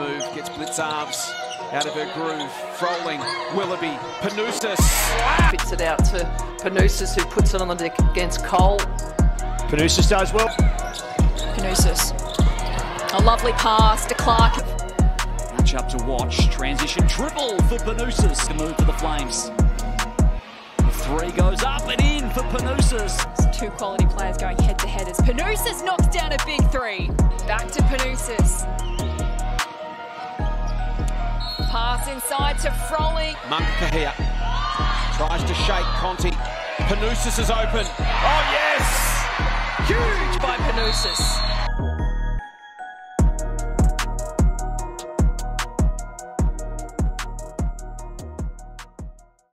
move, gets Blicavs out of her groove. Froling, Willoughby, Panousis. Fits it out to Panousis, who puts it on the deck against Cole. Panousis does well. Panousis. A lovely pass to Clark. Match up to watch. Transition triple for Panousis The move for the Flames. The three goes up and in for Panousis. Two quality players going head to head as Panousis knocks down a big three. Back to Panousis. Inside to Froling. Munka here. Tries to shake Conti. Panousis is open. Oh, yes! Huge by Panousis.